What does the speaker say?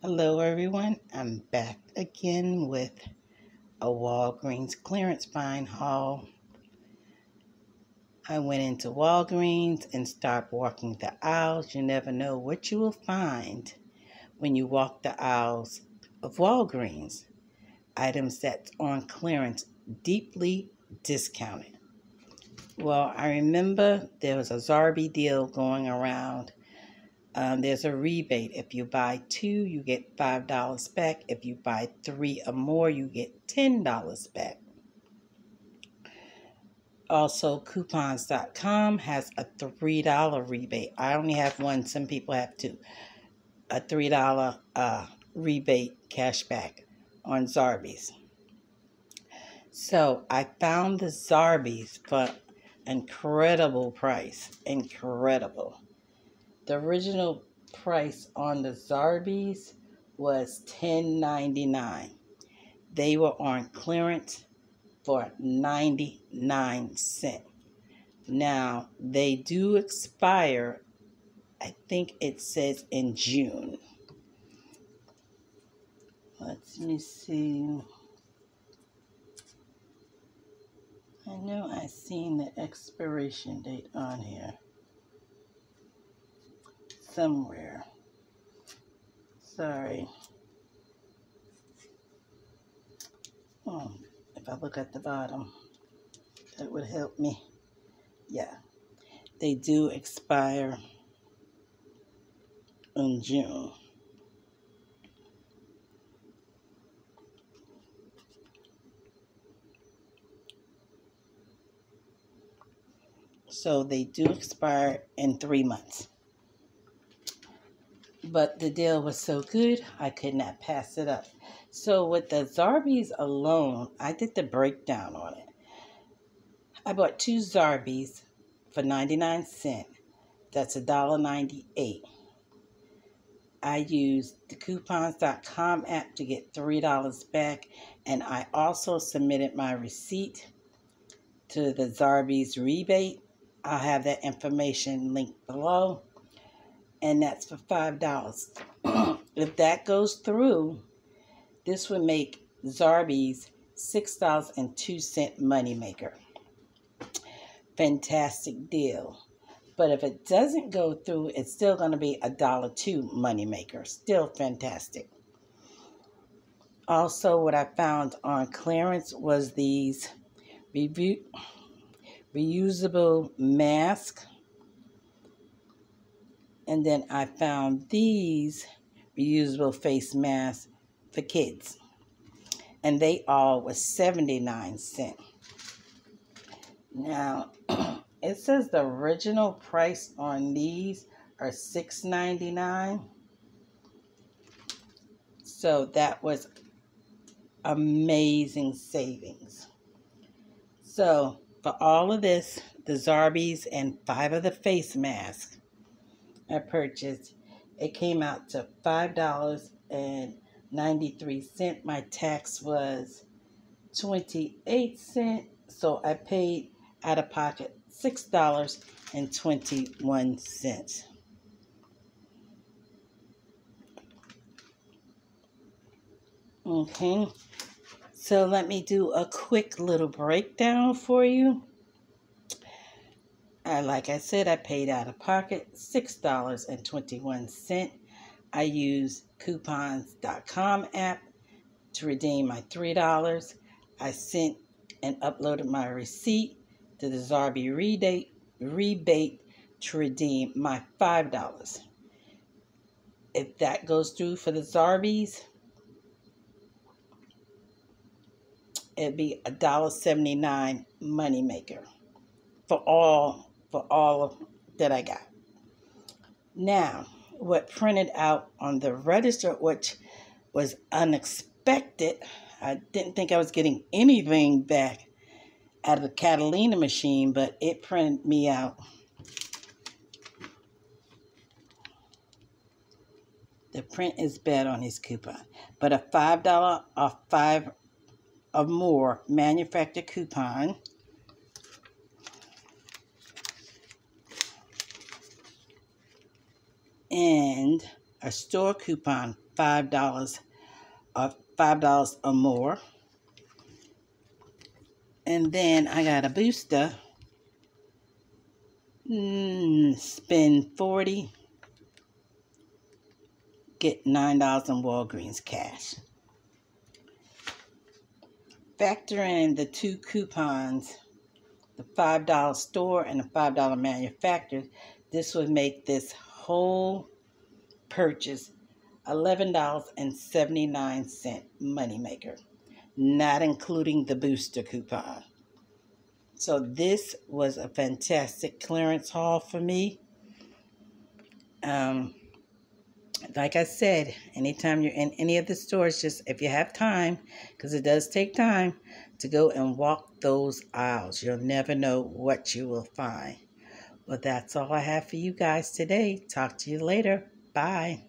Hello, everyone. I'm back again with a Walgreens clearance find haul. I went into Walgreens and started walking the aisles. You never know what you will find when you walk the aisles of Walgreens. Items that's on clearance, deeply discounted. Well, I remember there was a Zarbee deal going around. Um, there's a rebate. If you buy two, you get $5 back. If you buy three or more, you get $10 back. Also, coupons.com has a $3 rebate. I only have one, some people have two. A $3 uh, rebate cashback on Zarbee's. So I found the Zarbee's for incredible price. Incredible. The original price on the Zarbee's was $10.99. They were on clearance for 99 cents. Now, they do expire, I think it says in June. Let me see. I know I've seen the expiration date on here somewhere. Sorry. Oh, if I look at the bottom, that would help me. Yeah, they do expire in June. So they do expire in three months. But the deal was so good, I could not pass it up. So with the Zarbee's alone, I did the breakdown on it. I bought two Zarbee's for 99 cents. That's $1.98. I used the coupons.com app to get $3 back, and I also submitted my receipt to the Zarbee's rebate I'll have that information linked below. And that's for $5. if that goes through, this would make Zarbee's $6.02 moneymaker. Fantastic deal. But if it doesn't go through, it's still going to be a dollar two moneymaker. Still fantastic. Also, what I found on clearance was these review reusable mask. And then I found these reusable face masks for kids. And they all were 79 cents. Now, it says the original price on these are $6.99. So that was amazing savings. So for all of this, the Zarbee's and five of the face masks I purchased, it came out to $5.93. My tax was 28 cents, so I paid out of pocket $6.21. Okay, so let me do a quick little breakdown for you. Uh, like I said, I paid out of pocket $6.21. I used coupons.com app to redeem my $3. I sent and uploaded my receipt to the Zarbee rebate, rebate to redeem my $5. If that goes through for the Zarbee's, it'd be a dollar seventy nine moneymaker for all for all of, that I got. Now, what printed out on the register, which was unexpected, I didn't think I was getting anything back out of the Catalina machine, but it printed me out. The print is bad on his coupon, but a $5 off 5 or more manufactured coupon. And a store coupon, $5 or $5 or more. And then I got a booster. Mm, spend 40 get $9 in Walgreens cash. Factor in the two coupons, the $5 store and the $5 manufacturer. This would make this whole purchase $11.79 moneymaker, not including the booster coupon. So this was a fantastic clearance haul for me. Um, like I said, anytime you're in any of the stores, just if you have time, because it does take time to go and walk those aisles, you'll never know what you will find. Well, that's all I have for you guys today. Talk to you later. Bye.